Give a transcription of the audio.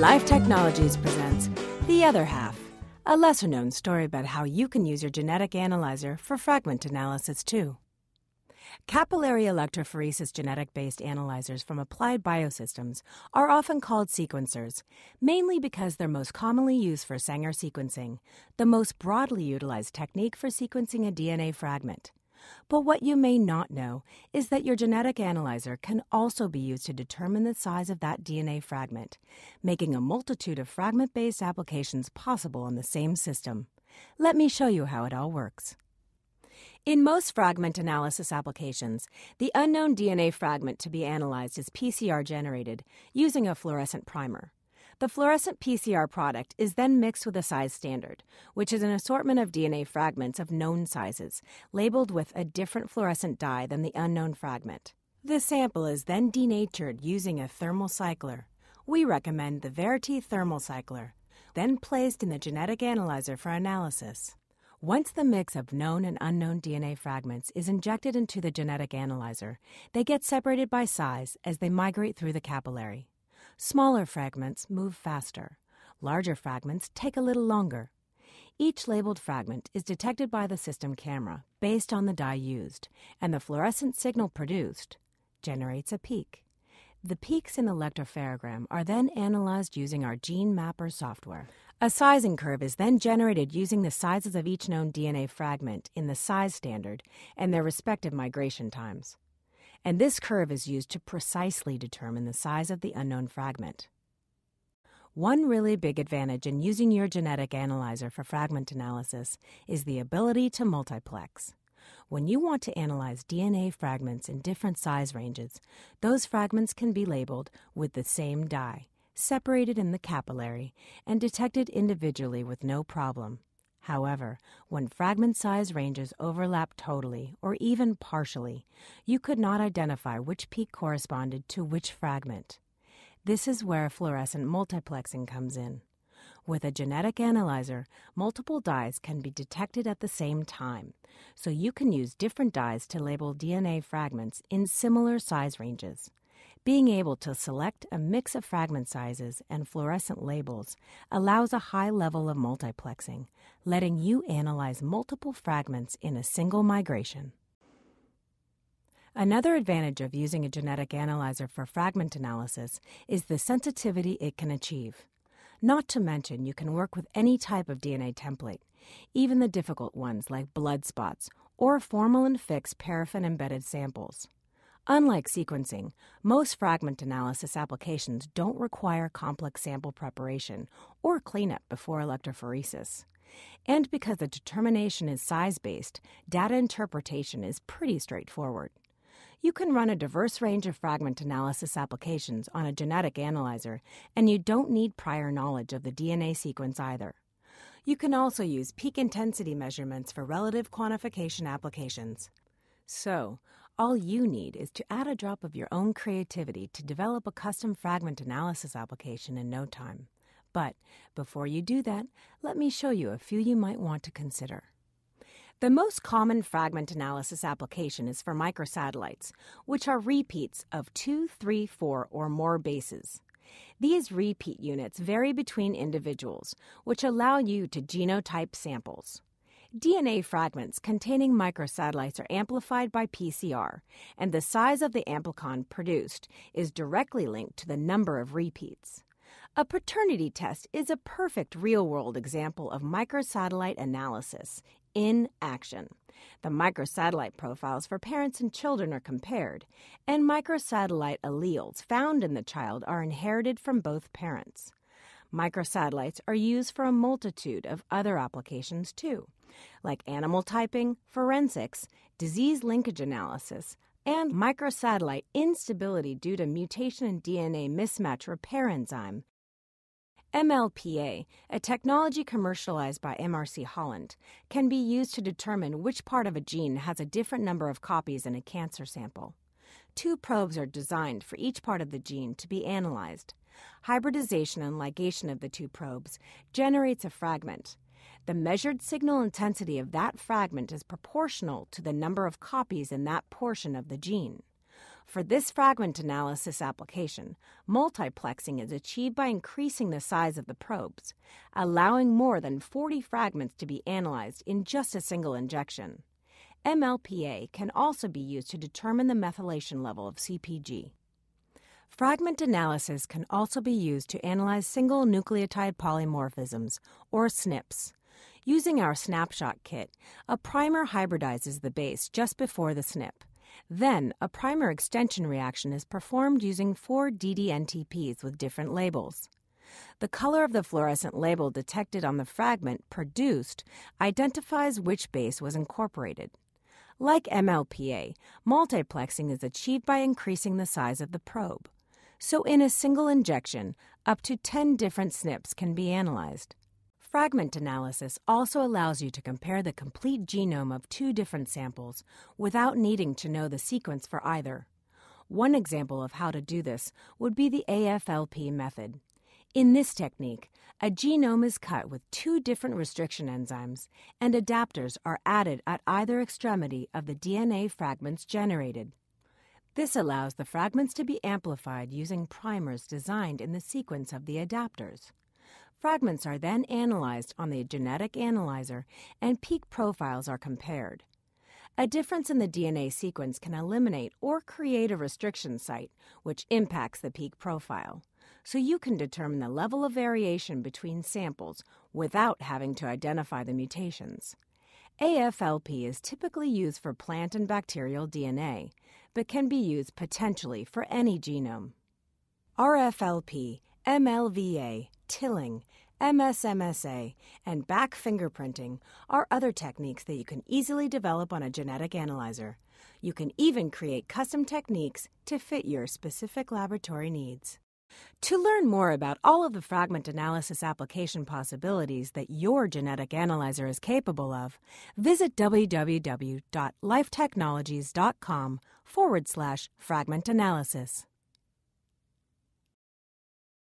Life Technologies presents The Other Half, a lesser known story about how you can use your genetic analyzer for fragment analysis too. Capillary electrophoresis genetic based analyzers from Applied Biosystems are often called sequencers, mainly because they're most commonly used for Sanger sequencing, the most broadly utilized technique for sequencing a DNA fragment. But what you may not know is that your genetic analyzer can also be used to determine the size of that DNA fragment, making a multitude of fragment based applications possible on the same system. Let me show you how it all works. In most fragment analysis applications, the unknown DNA fragment to be analyzed is PCR generated using a fluorescent primer. The fluorescent PCR product is then mixed with a size standard, which is an assortment of DNA fragments of known sizes, labeled with a different fluorescent dye than the unknown fragment. The sample is then denatured using a thermal cycler. We recommend the Veriti Thermal Cycler, then placed in the genetic analyzer for analysis. Once the mix of known and unknown DNA fragments is injected into the genetic analyzer, they get separated by size as they migrate through the capillary. Smaller fragments move faster. Larger fragments take a little longer. Each labeled fragment is detected by the system camera based on the dye used, and the fluorescent signal produced generates a peak. The peaks in the electropherogram are then analyzed using our GeneMapper software. A sizing curve is then generated using the sizes of each known DNA fragment in the size standard and their respective migration times and this curve is used to precisely determine the size of the unknown fragment. One really big advantage in using your genetic analyzer for fragment analysis is the ability to multiplex. When you want to analyze DNA fragments in different size ranges, those fragments can be labeled with the same dye, separated in the capillary, and detected individually with no problem. However, when fragment size ranges overlap totally or even partially, you could not identify which peak corresponded to which fragment. This is where fluorescent multiplexing comes in. With a genetic analyzer, multiple dyes can be detected at the same time, so you can use different dyes to label DNA fragments in similar size ranges. Being able to select a mix of fragment sizes and fluorescent labels allows a high level of multiplexing, letting you analyze multiple fragments in a single migration. Another advantage of using a genetic analyzer for fragment analysis is the sensitivity it can achieve. Not to mention, you can work with any type of DNA template, even the difficult ones like blood spots or formalin fixed paraffin embedded samples. Unlike sequencing, most fragment analysis applications don't require complex sample preparation or cleanup before electrophoresis. And because the determination is size based, data interpretation is pretty straightforward. You can run a diverse range of fragment analysis applications on a genetic analyzer, and you don't need prior knowledge of the DNA sequence either. You can also use peak intensity measurements for relative quantification applications. So, all you need is to add a drop of your own creativity to develop a custom fragment analysis application in no time. But before you do that, let me show you a few you might want to consider. The most common fragment analysis application is for microsatellites, which are repeats of two, three, four, or more bases. These repeat units vary between individuals, which allow you to genotype samples. DNA fragments containing microsatellites are amplified by PCR, and the size of the amplicon produced is directly linked to the number of repeats. A paternity test is a perfect real world example of microsatellite analysis in action. The microsatellite profiles for parents and children are compared, and microsatellite alleles found in the child are inherited from both parents. Microsatellites are used for a multitude of other applications too like animal typing, forensics, disease linkage analysis, and microsatellite instability due to mutation in DNA mismatch repair enzyme. MLPA, a technology commercialized by MRC Holland, can be used to determine which part of a gene has a different number of copies in a cancer sample. Two probes are designed for each part of the gene to be analyzed. Hybridization and ligation of the two probes generates a fragment. The measured signal intensity of that fragment is proportional to the number of copies in that portion of the gene. For this fragment analysis application, multiplexing is achieved by increasing the size of the probes, allowing more than 40 fragments to be analyzed in just a single injection. MLPA can also be used to determine the methylation level of CPG. Fragment analysis can also be used to analyze single nucleotide polymorphisms, or SNPs. Using our SNaPshot kit, a primer hybridizes the base just before the SNP. Then, a primer extension reaction is performed using four DDNTPs with different labels. The color of the fluorescent label detected on the fragment produced identifies which base was incorporated. Like MLPA, multiplexing is achieved by increasing the size of the probe. So, in a single injection, up to 10 different SNPs can be analyzed. Fragment analysis also allows you to compare the complete genome of two different samples without needing to know the sequence for either. One example of how to do this would be the AFLP method. In this technique, a genome is cut with two different restriction enzymes, and adapters are added at either extremity of the DNA fragments generated. This allows the fragments to be amplified using primers designed in the sequence of the adapters. Fragments are then analyzed on the genetic analyzer and peak profiles are compared. A difference in the DNA sequence can eliminate or create a restriction site, which impacts the peak profile. So you can determine the level of variation between samples without having to identify the mutations. AFLP is typically used for plant and bacterial DNA, but can be used potentially for any genome. RFLP, MLVA, tilling, MSMSA, and BAC fingerprinting are other techniques that you can easily develop on a genetic analyzer. You can even create custom techniques to fit your specific laboratory needs. To learn more about all of the fragment analysis application possibilities that your genetic analyzer is capable of, visit www.lifetechnologies.com forward slash fragment analysis.